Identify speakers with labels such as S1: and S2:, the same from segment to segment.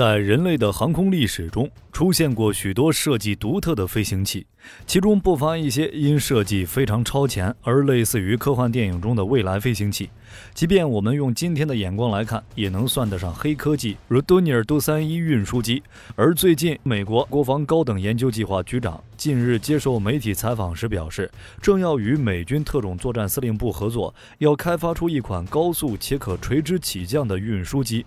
S1: 在人类的航空历史中，出现过许多设计独特的飞行器，其中不乏一些因设计非常超前而类似于科幻电影中的未来飞行器。即便我们用今天的眼光来看，也能算得上黑科技，如多尼尔杜三一运输机。而最近，美国国防高等研究计划局长近日接受媒体采访时表示，正要与美军特种作战司令部合作，要开发出一款高速且可垂直起降的运输机。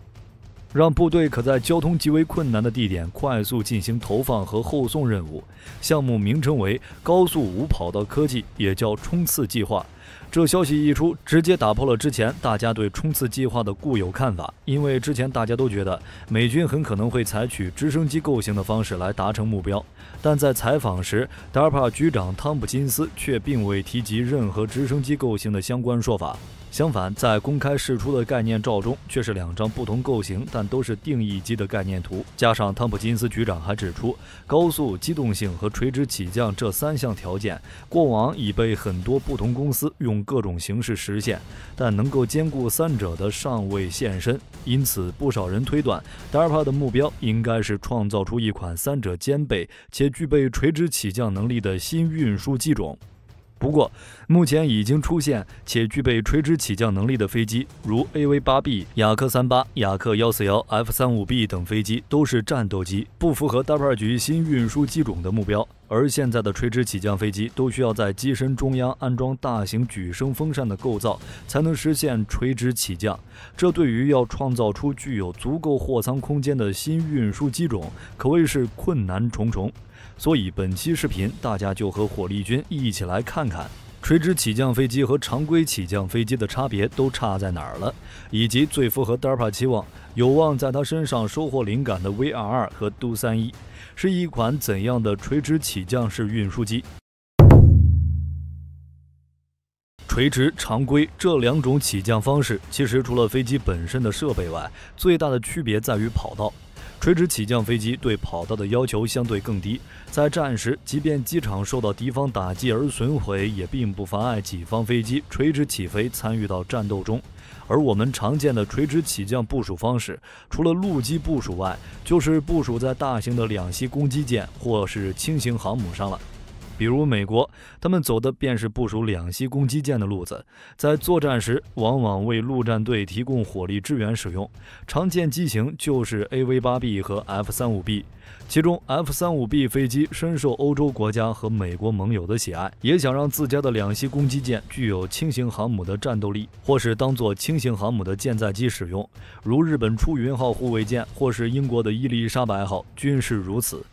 S1: 让部队可在交通极为困难的地点快速进行投放和后送任务。项目名称为“高速无跑道科技”，也叫“冲刺计划”。这消息一出，直接打破了之前大家对冲刺计划的固有看法。因为之前大家都觉得美军很可能会采取直升机构型的方式来达成目标，但在采访时，DARPA 局长汤普金斯却并未提及任何直升机构型的相关说法。相反，在公开释出的概念照中，却是两张不同构型但都是定义机的概念图。加上汤普金斯局长还指出，高速、机动性和垂直起降这三项条件，过往已被很多不同公司用各种形式实现，但能够兼顾三者的尚未现身。因此，不少人推断，DARPA 的目标应该是创造出一款三者兼备且具备垂直起降能力的新运输机种。不过，目前已经出现且具备垂直起降能力的飞机，如 AV-8B、雅克三八、雅克幺四幺、F-35B 等飞机都是战斗机，不符合 DARPA 局新运输机种的目标。而现在的垂直起降飞机都需要在机身中央安装大型举升风扇的构造，才能实现垂直起降。这对于要创造出具有足够货舱空间的新运输机种，可谓是困难重重。所以本期视频，大家就和火力军一起来看看垂直起降飞机和常规起降飞机的差别都差在哪儿了，以及最符合 DARPA 期望、有望在他身上收获灵感的 VR2 和 Do31 是一款怎样的垂直起降式运输机。垂直、常规这两种起降方式，其实除了飞机本身的设备外，最大的区别在于跑道。垂直起降飞机对跑道的要求相对更低，在战时，即便机场受到敌方打击而损毁，也并不妨碍己方飞机垂直起飞参与到战斗中。而我们常见的垂直起降部署方式，除了陆基部署外，就是部署在大型的两栖攻击舰或是轻型航母上了。比如美国，他们走的便是部署两栖攻击舰的路子，在作战时往往为陆战队提供火力支援使用。常见机型就是 AV-8B 和 F-35B，其中 F-35B 飞机深受欧洲国家和美国盟友的喜爱，也想让自家的两栖攻击舰具有轻型航母的战斗力，或是当做轻型航母的舰载机使用，如日本出云号护卫舰或是英国的伊丽莎白号均是如此。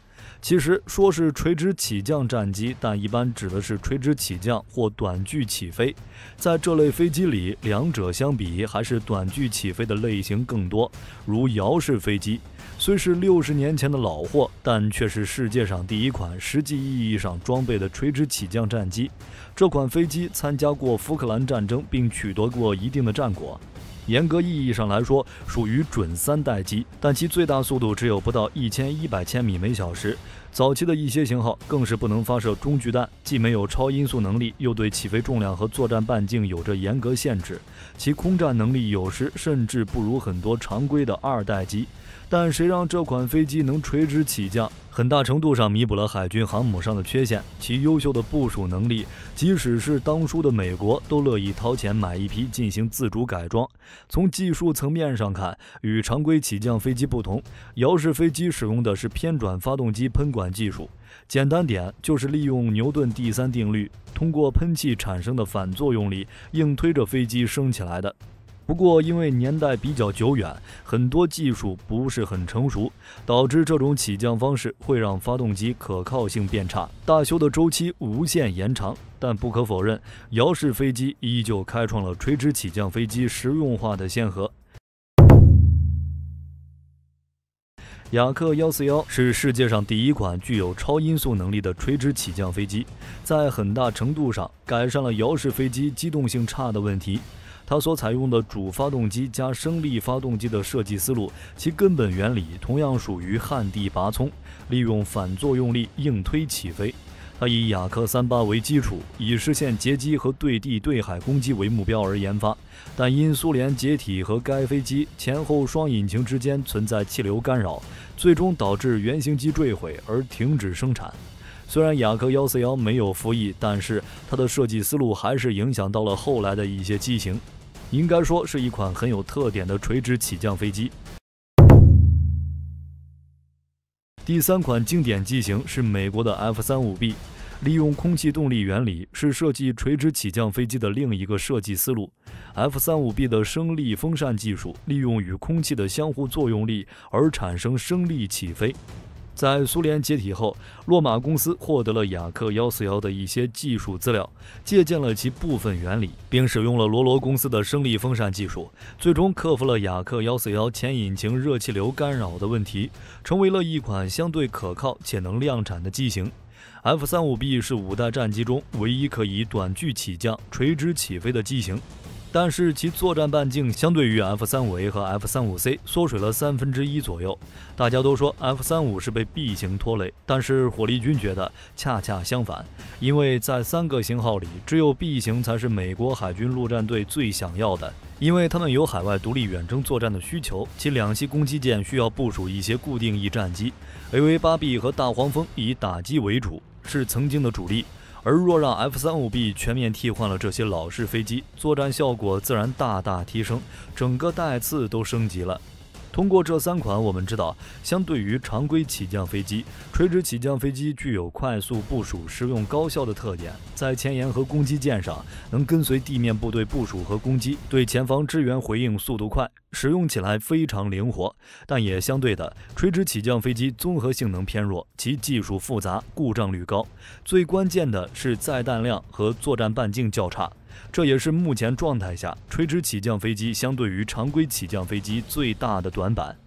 S1: 其实说是垂直起降战机，但一般指的是垂直起降或短距起飞。在这类飞机里，两者相比，还是短距起飞的类型更多。如遥式飞机，虽是六十年前的老货，但却是世界上第一款实际意义上装备的垂直起降战机。这款飞机参加过福克兰战争，并取得过一定的战果。严格意义上来说，属于准三代机，但其最大速度只有不到一千一百千米每小时。早期的一些型号更是不能发射中距弹，既没有超音速能力，又对起飞重量和作战半径有着严格限制，其空战能力有时甚至不如很多常规的二代机。但谁让这款飞机能垂直起降，很大程度上弥补了海军航母上的缺陷。其优秀的部署能力，即使是当初的美国都乐意掏钱买一批进行自主改装。从技术层面上看，与常规起降飞机不同，遥式飞机使用的是偏转发动机喷管管技术。简单点，就是利用牛顿第三定律，通过喷气产生的反作用力，硬推着飞机升起来的。不过，因为年代比较久远，很多技术不是很成熟，导致这种起降方式会让发动机可靠性变差，大修的周期无限延长。但不可否认，遥式飞机依旧开创了垂直起降飞机实用化的先河。雅克幺四幺是世界上第一款具有超音速能力的垂直起降飞机，在很大程度上改善了摇式飞机机动性差的问题。它所采用的主发动机加升力发动机的设计思路，其根本原理同样属于旱地拔葱，利用反作用力硬推起飞。它以雅克三八为基础，以实现截击和对地对海攻击为目标而研发，但因苏联解体和该飞机前后双引擎之间存在气流干扰，最终导致原型机坠毁而停止生产。虽然雅克幺四幺没有服役，但是它的设计思路还是影响到了后来的一些机型，应该说是一款很有特点的垂直起降飞机。第三款经典机型是美国的 F 三五 B，利用空气动力原理是设计垂直起降飞机的另一个设计思路。F 三五 B 的升力风扇技术利用与空气的相互作用力而产生升力起飞。在苏联解体后，洛马公司获得了雅克幺四幺的一些技术资料，借鉴了其部分原理，并使用了罗罗公司的升力风扇技术，最终克服了雅克幺四幺前引擎热气流干扰的问题，成为了一款相对可靠且能量产的机型。F 三五 B 是五代战机中唯一可以短距起降、垂直起飞的机型。但是其作战半径相对于 F 三五 A 和 F 三五 C 缩水了三分之一左右。大家都说 F 三五是被 B 型拖累，但是火力军觉得恰恰相反，因为在三个型号里，只有 B 型才是美国海军陆战队最想要的，因为他们有海外独立远征作战的需求，其两栖攻击舰需要部署一些固定翼战机，AV 八 B 和大黄蜂以打击为主，是曾经的主力。而若让 F 三五 B 全面替换了这些老式飞机，作战效果自然大大提升，整个带刺都升级了。通过这三款，我们知道，相对于常规起降飞机，垂直起降飞机具有快速部署、实用高效的特点。在前沿和攻击舰上，能跟随地面部队部署和攻击，对前方支援回应速度快，使用起来非常灵活。但也相对的，垂直起降飞机综合性能偏弱，其技术复杂，故障率高。最关键的是载弹量和作战半径较差。这也是目前状态下垂直起降飞机相对于常规起降飞机最大的短板。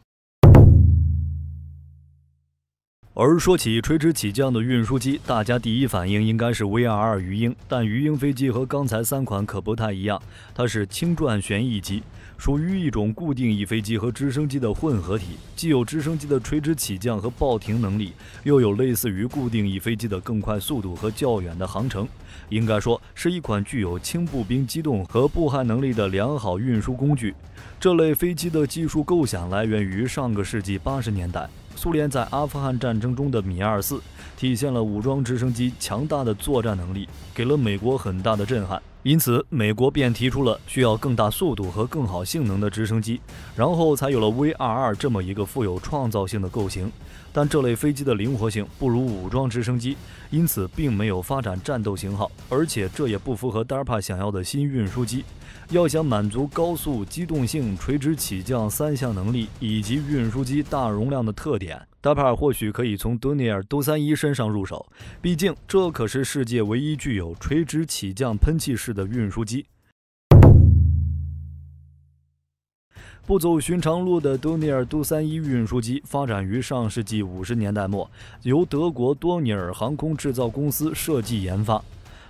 S1: 而说起垂直起降的运输机，大家第一反应应该是 V22 鱼鹰，但鱼鹰飞机和刚才三款可不太一样，它是轻转旋翼机。属于一种固定翼飞机和直升机的混合体，既有直升机的垂直起降和报停能力，又有类似于固定翼飞机的更快速度和较远的航程。应该说，是一款具有轻步兵机动和步撼能力的良好运输工具。这类飞机的技术构想来源于上个世纪八十年代，苏联在阿富汗战争中的米二四，体现了武装直升机强大的作战能力，给了美国很大的震撼。因此，美国便提出了需要更大速度和更好性能的直升机，然后才有了 V 二二这么一个富有创造性的构型。但这类飞机的灵活性不如武装直升机，因此并没有发展战斗型号，而且这也不符合 DARPA 想要的新运输机。要想满足高速、机动性、垂直起降三项能力以及运输机大容量的特点。，DARPA 或许可以从德尼尔都三一身上入手，毕竟这可是世界唯一具有垂直起降喷气式的运输机。不走寻常路的多尼尔都三一运输机发展于上世纪五十年代末，由德国多尼尔航空制造公司设计研发。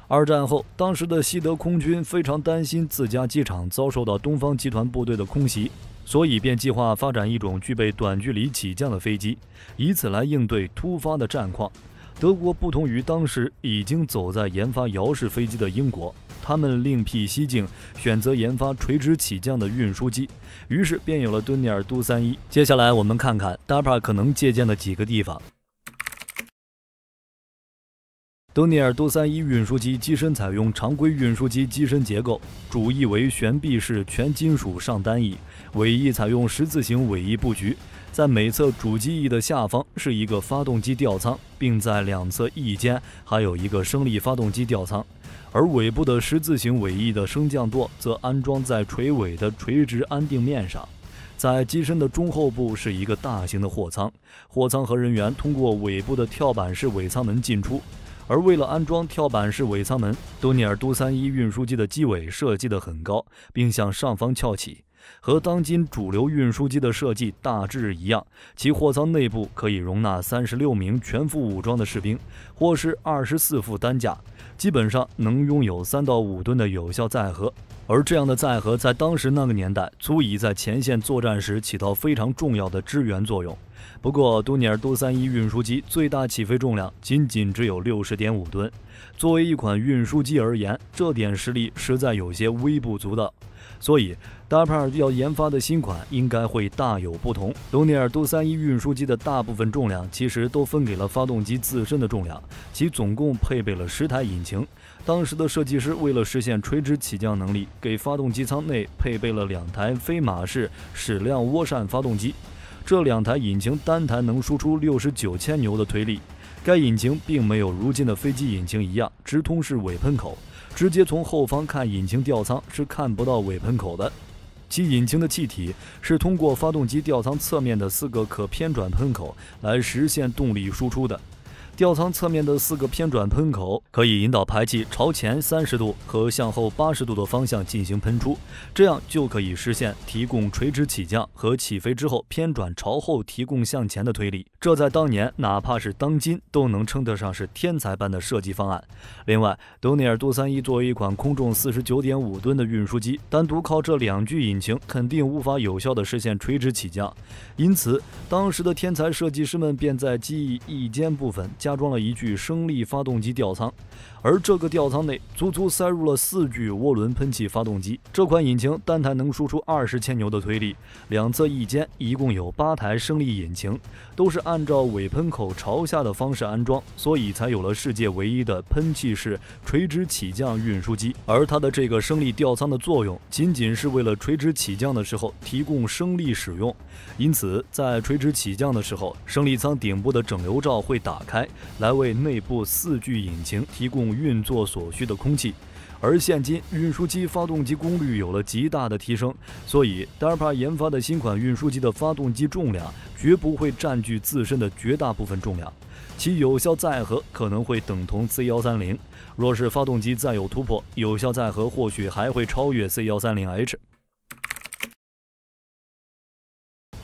S1: 二战后，当时的西德空军非常担心自家机场遭受到东方集团部队的空袭。所以便计划发展一种具备短距离起降的飞机，以此来应对突发的战况。德国不同于当时已经走在研发摇式飞机的英国，他们另辟蹊径，选择研发垂直起降的运输机，于是便有了敦尼尔都三一。接下来我们看看 DARPA 可能借鉴的几个地方。德尼尔都三一运输机机身采用常规运输机机身结构，主翼为悬臂式全金属上单翼，尾翼采用十字形尾翼布局，在每侧主机翼的下方是一个发动机吊舱，并在两侧翼间还有一个升力发动机吊舱，而尾部的十字形尾翼的升降舵则安装在垂尾的垂直安定面上，在机身的中后部是一个大型的货舱，货舱和人员通过尾部的跳板式尾舱门进出。而为了安装跳板式尾舱门，多尼尔都三一运输机的机尾设计得很高，并向上方翘起。和当今主流运输机的设计大致一样，其货舱内部可以容纳三十六名全副武装的士兵，或是二十四副担架，基本上能拥有三到五吨的有效载荷。而这样的载荷在当时那个年代，足以在前线作战时起到非常重要的支援作用。不过，多尼尔多三一运输机最大起飞重量仅仅只有六十点五吨，作为一款运输机而言，这点实力实在有些微不足道。所以，达帕尔要研发的新款应该会大有不同。多尼尔多三一运输机的大部分重量其实都分给了发动机自身的重量，其总共配备了十台引擎。当时的设计师为了实现垂直起降能力，给发动机舱内配备了两台飞马式矢量涡扇发动机。这两台引擎单台能输出六十九千牛的推力。该引擎并没有如今的飞机引擎一样直通式尾喷口，直接从后方看引擎吊舱是看不到尾喷口的。其引擎的气体是通过发动机吊舱侧面的四个可偏转喷口来实现动力输出的。吊舱侧面的四个偏转喷口可以引导排气朝前三十度和向后八十度的方向进行喷出，这样就可以实现提供垂直起降和起飞之后偏转朝后提供向前的推力。这在当年，哪怕是当今，都能称得上是天才般的设计方案。另外，德尼尔杜三一作为一款空重四十九点五吨的运输机，单独靠这两具引擎肯定无法有效地实现垂直起降，因此，当时的天才设计师们便在机翼翼尖部分。加装了一具升力发动机吊舱，而这个吊舱内足足塞入了四具涡轮喷气发动机。这款引擎单台能输出二十千牛的推力，两侧翼尖一共有八台升力引擎，都是按照尾喷口朝下的方式安装，所以才有了世界唯一的喷气式垂直起降运输机。而它的这个升力吊舱的作用，仅仅是为了垂直起降的时候提供升力使用，因此在垂直起降的时候，升力舱顶部的整流罩会打开。来为内部四具引擎提供运作所需的空气，而现今运输机发动机功率有了极大的提升，所以 DARPA 研发的新款运输机的发动机重量绝不会占据自身的绝大部分重量，其有效载荷可能会等同 C 幺三零，若是发动机再有突破，有效载荷或许还会超越 C 幺三零 H。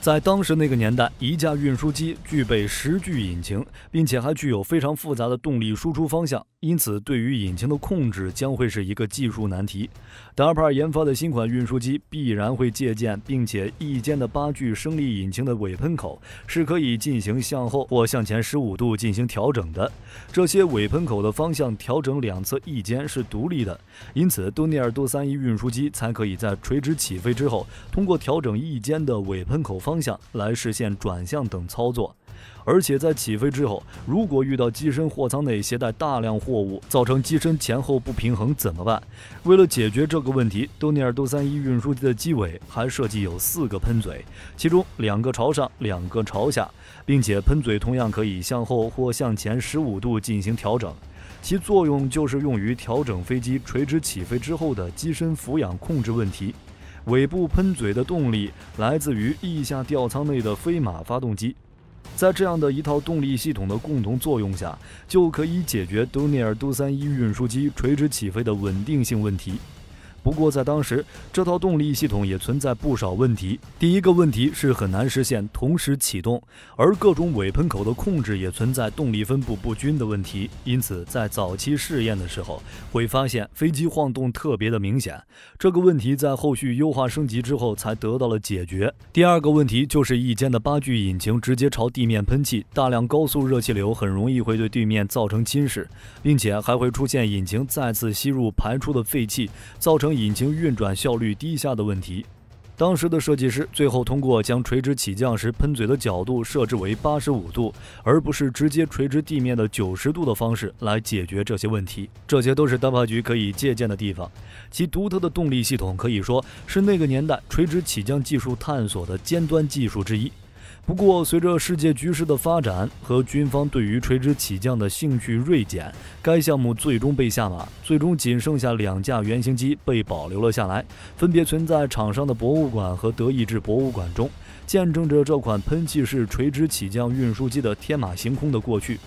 S1: 在当时那个年代，一架运输机具备十具引擎，并且还具有非常复杂的动力输出方向，因此对于引擎的控制将会是一个技术难题。达尔帕研发的新款运输机必然会借鉴并且翼尖的八具升力引擎的尾喷口是可以进行向后或向前十五度进行调整的。这些尾喷口的方向调整两侧翼尖是独立的，因此多尼尔多三一运输机才可以在垂直起飞之后，通过调整翼尖的尾喷口方。方向来实现转向等操作，而且在起飞之后，如果遇到机身货舱内携带大量货物，造成机身前后不平衡怎么办？为了解决这个问题，多尼尔多三一运输机的机尾还设计有四个喷嘴，其中两个朝上，两个朝下，并且喷嘴同样可以向后或向前十五度进行调整，其作用就是用于调整飞机垂直起飞之后的机身俯仰控制问题。尾部喷嘴的动力来自于翼下吊舱内的飞马发动机，在这样的一套动力系统的共同作用下，就可以解决多尼尔都三一运输机垂直起飞的稳定性问题。不过，在当时，这套动力系统也存在不少问题。第一个问题是很难实现同时启动，而各种尾喷口的控制也存在动力分布不均的问题。因此，在早期试验的时候，会发现飞机晃动特别的明显。这个问题在后续优化升级之后才得到了解决。第二个问题就是翼尖的八具引擎直接朝地面喷气，大量高速热气流很容易会对地面造成侵蚀，并且还会出现引擎再次吸入排出的废气，造成。引擎运转效率低下的问题，当时的设计师最后通过将垂直起降时喷嘴的角度设置为八十五度，而不是直接垂直地面的九十度的方式来解决这些问题。这些都是单发局可以借鉴的地方。其独特的动力系统可以说是那个年代垂直起降技术探索的尖端技术之一。不过，随着世界局势的发展和军方对于垂直起降的兴趣锐减，该项目最终被下马。最终仅剩下两架原型机被保留了下来，分别存在厂商的博物馆和德意志博物馆中，见证着这款喷气式垂直起降运输机的天马行空的过去。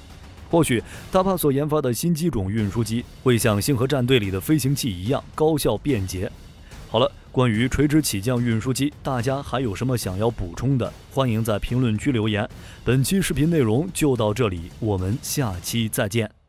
S1: 或许，大帕所研发的新机种运输机会像星河战队里的飞行器一样高效便捷。好了。关于垂直起降运输机，大家还有什么想要补充的？欢迎在评论区留言。本期视频内容就到这里，我们下期再见。